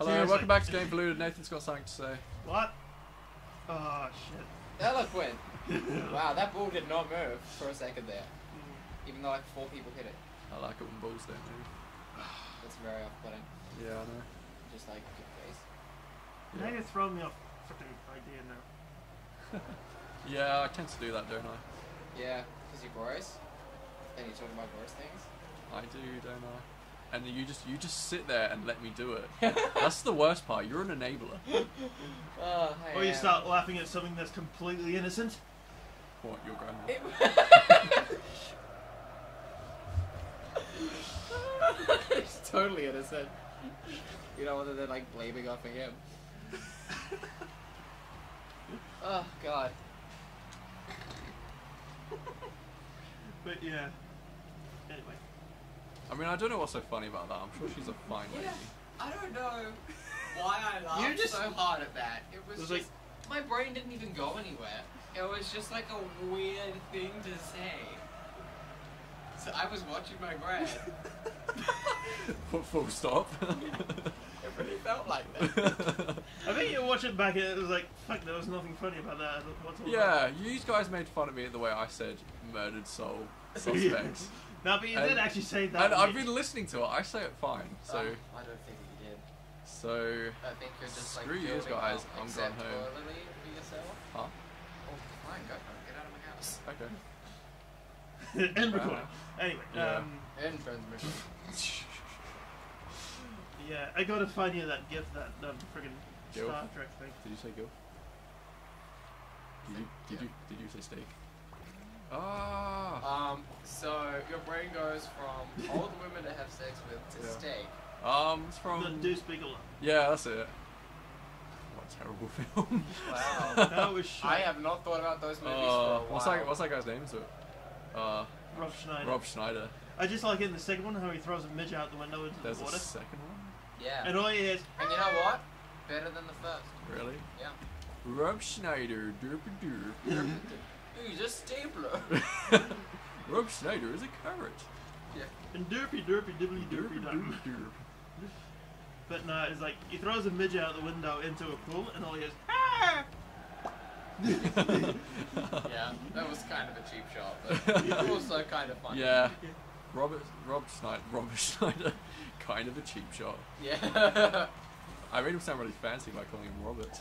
Hello, Seriously. welcome back to Game Polluted. Nathan's got something to say. What? Oh shit. Eloquent. wow, that ball did not move for a second there. Mm. Even though like four people hit it. I like it when balls don't move. That's very off-putting. Yeah, I know. Just like good face. Now you're throwing me off fucking idea now. Yeah, I tend to do that, don't I? Yeah, because you're gross. And you're talking about gross things. I do, don't I? And you just you just sit there and let me do it. That's the worst part. You're an enabler. Oh, hey. Or you start laughing at something that's completely innocent. What? Your grandma? It... it's totally innocent. You know whether they're like blaming off of him. oh god. But yeah. Anyway. I mean, I don't know what's so funny about that. I'm sure she's a fine lady. Yeah, I don't know why I laughed You just- so hard at that. It was, It was just like- my brain didn't even go anywhere. It was just like a weird thing to say. So I was watching my brain. Full- Full stop. It really felt like that. I think you watch it back and it was like, fuck, there was nothing funny about that. What's all yeah, you guys made fun of me the way I said murdered soul suspects. No, but you And- did actually say that. and I've been listening to it. I say it fine. So, Um, I don't think you did. so I think you're just like Screw yous, building guys. up I'm going home. for Lily for yourself. Huh? Oh, fine, go home. Get out of my house. okay. End recording. Anyway, Yeah. um, End transmission. yeah, I gotta find you that gift, that um, friggin' Gil? Star Trek thing. Did you say Gil? Did you did you did you say steak? Ah. Um, so your brain goes from old women to have sex with to Yeah. steak. Um, it's from. The Deuce Bigalow. Yeah, that's it. What a terrible film. Wow. That was shit. I have not thought about those movies Uh, for a while. what's that? What's that guy's name? Is it? Uh, Rob Schneider. Rob Schneider. I just like in the second one how he throws a midge out the window into There's the a water. second one. Yeah. And all he hears, And you know what? Better than the first. Really? Yeah. Rob Schneider. Derpy derp. Ooh, just stapler. Rob Schneider is a carrot. Yeah. and derpy derpy dibbly derpy Derpy dum. derp derp. But no, it's like he throws a midget out the window into a pool, and all he hears, ah! yeah, that was kind of a cheap shot, but also kind of funny. Yeah. Robert Rob Schneider. Robert Schneider. kind of a cheap shot. Yeah. I made him sound really fancy by calling him Robert.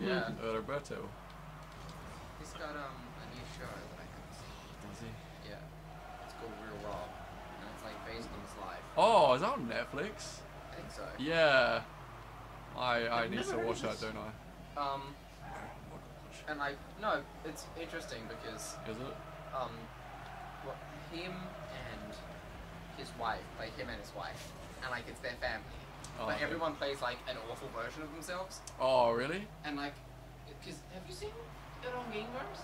yeah. Roberto. He's got um a new show that I can see. Does he? Yeah. It's called Real Rob, and it's like based on his life. Oh, is that on Netflix? I think so. Yeah. I I I've need to watch that, don't I? Um, and I no, it's interesting because Is it? um, what him and his wife, like him and his wife, and like it's their family. Oh, but okay. everyone plays like an awful version of themselves, Oh, really? and like, because have you seen it on Game Grumps?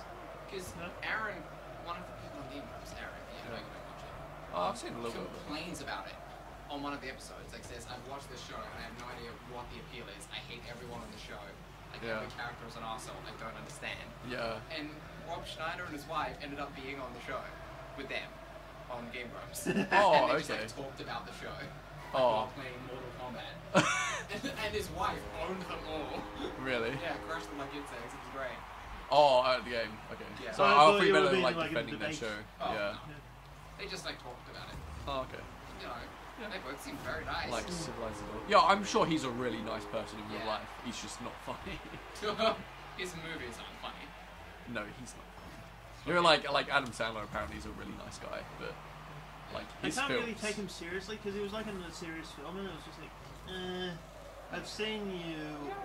Because No. Aaron, one of the people on Game Grumps, Aaron, you know, you don't watch it. Oh, I've seen a little bit of it. complains about it on one of the episodes. Like says, I've watched this show and I have no idea what the appeal is. I hate everyone on the show. Like Yeah. every character is an arsehole. I don't understand. Yeah. And Rob Schneider and his wife ended up being on the show with them on Game Grumps. Oh, and they oh, just okay. like talked about the show. Oh. Playing Mortal Kombat. and, and his wife owned them all. really? yeah, crushed them like insects. It was great. Oh, at the game. Okay. Yeah. So I'll thought thought you you were better like like in defending that show. Oh. Yeah. They just like talked about it. Oh, okay. You know, Yeah. they both seem very nice. Like civilized adult. Yeah, I'm sure he's a really nice person in real Yeah. life. He's just not funny. His movies aren't funny. no, he's not funny. You're like like Adam Sandler. Apparently, is a really nice guy, but like I can't films. really take him seriously because he was like in a serious film, and it was just like, eh, I've seen you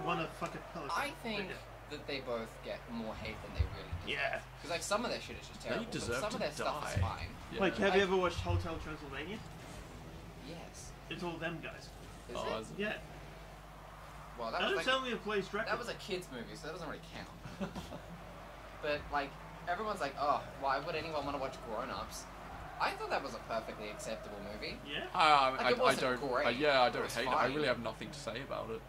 want to fuck a pelican. I think that they both get more hate than they really deserve. Yeah. Because like some of their shit is just terrible. deserve but some to of their stuff is fine. Yeah. Like, have you ever watched Hotel Transylvania? Yes. It's all them guys. Is Oh, it? is it? Yeah. Well, that Adam was like Sandler plays Dracula. that was a kids movie, so that doesn't really count. but like everyone's like, oh, why would anyone want to watch Grown Ups? I thought that was a perfectly acceptable movie. yeah. I, Like, I, it I wasn't don't. great, I, yeah, I don't was hate it. I really have nothing to say about it.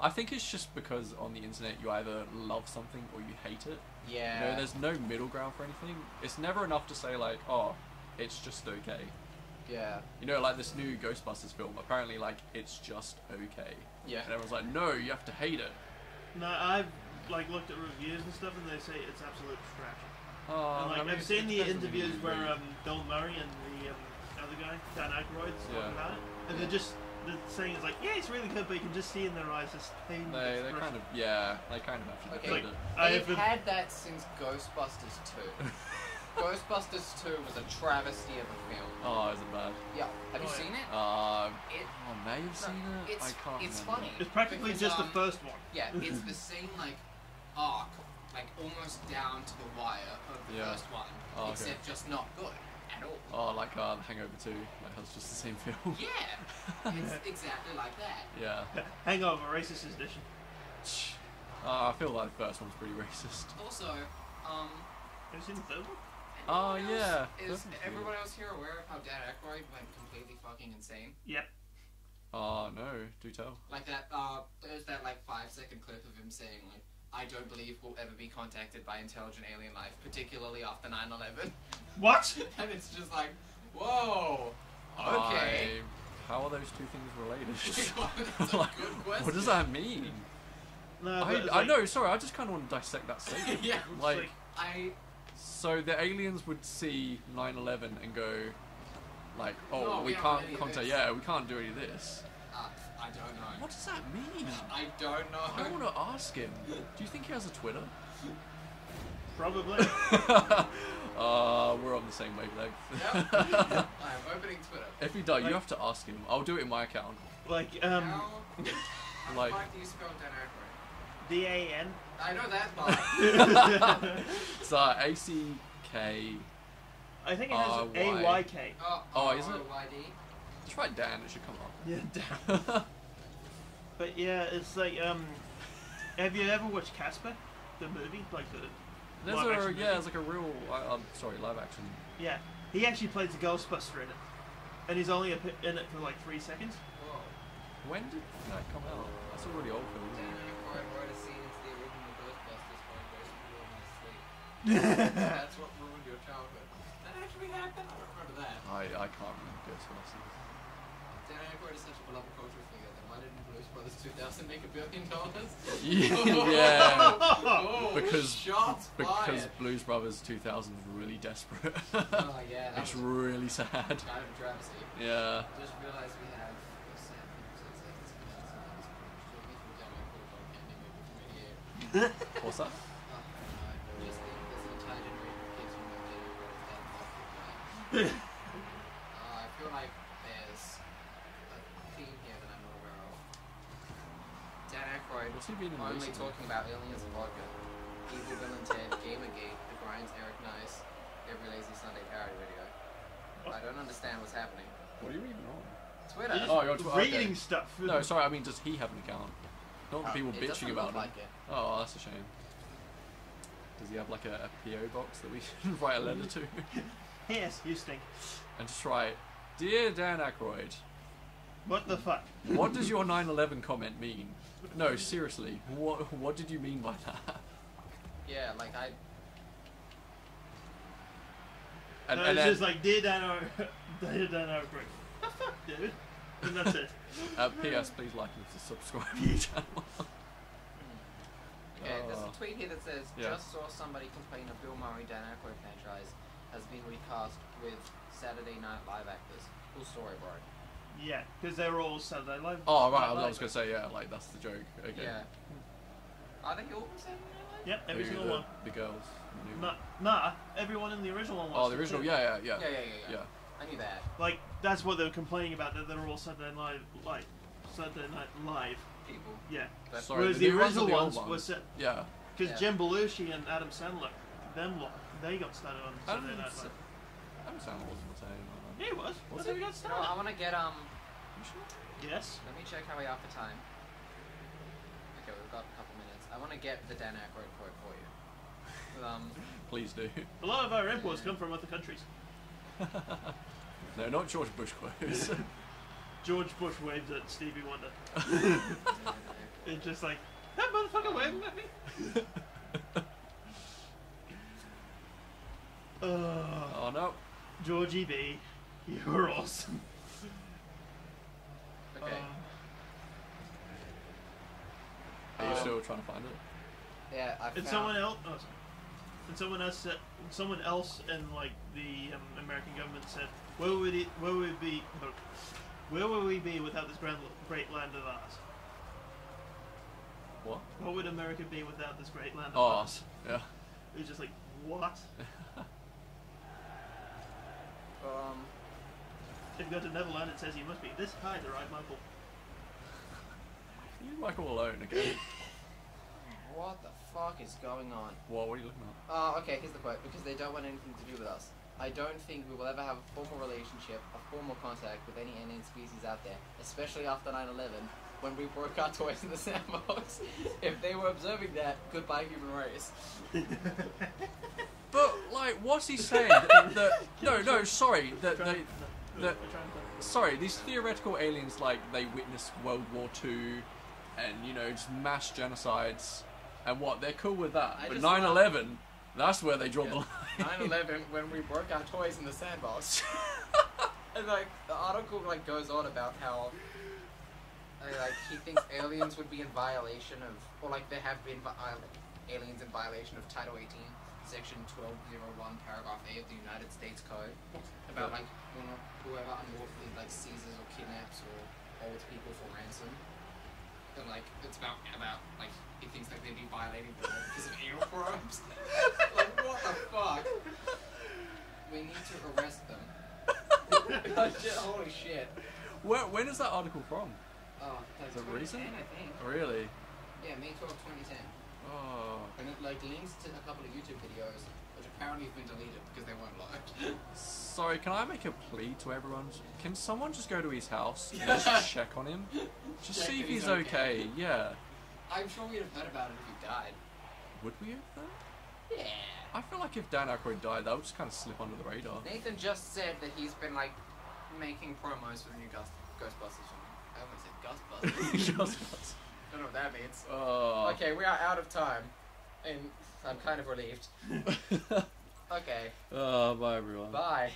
I think it's just because on the internet you either love something or you hate it. Yeah. You know, there's no middle ground for anything. It's never enough to say like, oh, it's just okay. Yeah. You know, like this new Ghostbusters film. Apparently, like it's just okay, Yeah. and everyone's like, "No, you have to hate it." No, I've like looked at reviews and stuff, and they say it's absolute trash. Oh, and, like I mean, I've seen the depends on who interviews where um, Bill Murray and the um, other guy Dan Aykroyd Yeah. talking about it, and they're just they're saying it's like, yeah, it's really good, but you can just see in their eyes this pain. they they expression. kind of yeah, they kind of have to Okay. defend it. I They've had that since Ghostbusters 2. Ghostbusters 2 was a travesty of a film. Oh, is it bad? Yeah. Have you Oh, yeah. seen it? Uh, It oh, may have seen it. it's I can't it's remember. funny. it's practically because, just um, the first one. Yeah, it's the same like arc, like almost down to the wire of the Yeah. first one, Oh, okay. except just not good at all. Oh, like uh, Hangover 2. Like that's just the same film. Yeah, it's exactly like that. yeah. Hangover, racist edition. Uh, I feel like the first one's pretty racist. Also, um, Have you seen the third one? Oh, everyone yeah, Is definitely. everyone else here aware of how Dan Aykroyd went completely fucking insane? Yep. Oh no, do tell. Like that, uh, there's that like five second clip of him saying like, I don't believe we'll ever be contacted by intelligent alien life, particularly after 9-11. What? and it's just like, whoa, okay. I- how are those two things related? That's a Like, good question. what does that mean? No, I, it's I know, sorry, I just kind of want to dissect that statement. yeah, like, like- I so the aliens would see 9/11 and go, like, oh, No, we we can't do any of contact. Yeah, we can't do any of this. uh, I don't know. What does that mean? I don't know. I want to ask him. Do you think he has a Twitter? Probably. uh, we're on the same wavelength. Yep. I'm opening Twitter. if he does, Like- you have to ask him. I'll do it in my account. like, um, how, how like- the fuck do you spell Dan Aykroyd? D A N. I know that part. It's uh, A C K. I think it has R A Y. Y K. oh, Oh, is it? R-O-Y-D? Just write Dan. It should come up. Yeah, Dan. But yeah, it's like, um, have you ever watched Casper, the movie? Like the, There's Live a yeah, movie? there's like a real. Uh, um, sorry, live action. yeah, he actually plays the Ghostbuster in it, and he's only in it for like three seconds. Whoa. When did that come out? That's a really old film. Dan Isn't it? Aykroyd wrote a scene into the original Ghostbusters called Ghost of Real My Sleep. That's what ruined your childhood. That actually happened? I don't remember that. I I can't remember Ghostbusters. Dan Aykroyd is such a beloved cultural figure that why didn't Blues Brothers 2000 make a billion dollars? yeah, Because- shots because fired. Blues Brothers 2000 was really desperate. Oh yeah, that it's really sad. kind of travesty. Yeah. Just realized we have a sad thing to say this because it's not as much. Dan Aykroyd on Candy movie from 88. What's that? Oh, I just think there's an entire generation of kids who know Dan Aykroyd is that fucking guy. Uh, I feel like there's a theme here that I'm not aware of. Dan Aykroyd What's he been in only recently? talking about aliens and vodka. Evil Bill and Ted, Gamergate, The Grinds, Eric Nice, every Lazy Sunday parody video. I don't understand what's happening. What are you even on? Twitter. You're Oh, you're on Twitter, okay. reading stuff. No, sorry. I mean, does he have an account? Not the Oh, people it bitching doesn't about look him. like it. Oh, that's a shame. Does he have like a, a PO box that we should write a letter to Yes, you stink. and just write, "Dear Dan Aykroyd, What the fuck? what does your 9/11 comment mean?" No, seriously, what what did you mean by that? Yeah, like I. And, no, and it's then, just like, dear Dan, O- dear Dan Aykroyd. The fuck, dude? And that's it. uh, P.S. Please like and subscribe to the channel. Okay, there's a tweet here that says, yeah. just saw somebody complain a Bill Murray Dan Aykroyd franchise has been recast with Saturday Night Live actors. Cool story, bro. Yeah, because they're all Saturday Live. Oh right, I Night was, I was Live. gonna say yeah, like that's the joke. Okay. Yeah. Are they all from Saturday Night Live? Yep, every single the, one. The girls. the Nah, nah, everyone in the original one. Oh, the original. Yeah, yeah, yeah. Yeah, yeah, yeah, yeah. I knew that. Like that's what they were complaining about. That they were all Saturday Night Live, Saturday Night Live. People. Yeah. But Sorry, Whereas the the, new ones or original ones, ones? were set Yeah. because Yeah. Jim Belushi and Adam Sandler, them lot, they got started on I don't Saturday Night s- Live. Adam Sandler wasn't the same. Yeah, it was. Was That's how it? we got You know, started. I want to get, um, You sure? Yes. let me check how we are for time. Okay, we've got a couple minutes. I want to get the Dan Aykroyd quote for you. Um, Please do. A lot of our imports come from other countries. no, not George Bush quotes. George Bush waves at Stevie Wonder. It's just like that motherfucker waving at me. Uh, oh no. Georgie B, You're awesome. Okay. Um, Are you Um, still trying to find it? yeah, I and someone else. Oh, sorry. And someone else said. Someone else in like the um, American government said, "Where would it? Where would we be? Where would we be without this grand, great land of ours? What? What would America be without this great land of Oh, ours?" yeah. It was just like, what? Um, If you go to Neverland, it says you must be this high to ride Michael. Leave Michael alone again. what the fuck is going on? what? What are you looking at? Uh, okay, here's the quote. Because they don't want anything to do with us. I don't think we will ever have a formal relationship, a formal contact with any alien species out there, especially after 9-11, when we broke our toys in the sandbox. if they were observing that, goodbye human race. Like, what's he saying? that, that- no, no, sorry. That Try- they, no, that- we're trying to- sorry, these theoretical aliens, like they witnessed World War Two, and you know, just mass genocides, and what? They're cool with that. I but just 9/11, that's where they draw the line. 9/11 when we broke our toys in the sandbox. and like the article like goes on about how uh, like he thinks aliens would be in violation of or like there have been aliens in violation of Title 18, Section 1201, Paragraph A of the United States Code about like you know, whoever unlawfully like seizes or kidnaps or holds people for ransom. And like it's about about like he thinks like they'd be violating the law because of anal probes. like what the fuck? We need to arrest them. oh, holy shit. Where, when is that article from? Oh, that's Is it 2010, recent? I think. Oh, really? Yeah, May 12, 2010. Oh. And it like links to a couple of YouTube videos, which apparently have been deleted because they weren't liked. Sorry, can I make a plea to everyone? Can someone just go to his house and just check on him? Just Check see if he's he's okay. Yeah. I'm sure we'd have heard about it if he died. Would we have though? Yeah. I feel like if Dan Aykroyd died, that would just kind of slip under the radar. Nathan just said that he's been like making promos for the new Ghost- Ghostbusters film. I almost said Ghostbusters. I don't know what that means. oh. Okay, we are out of time, and I'm kind of relieved. Okay, oh, bye everyone. bye.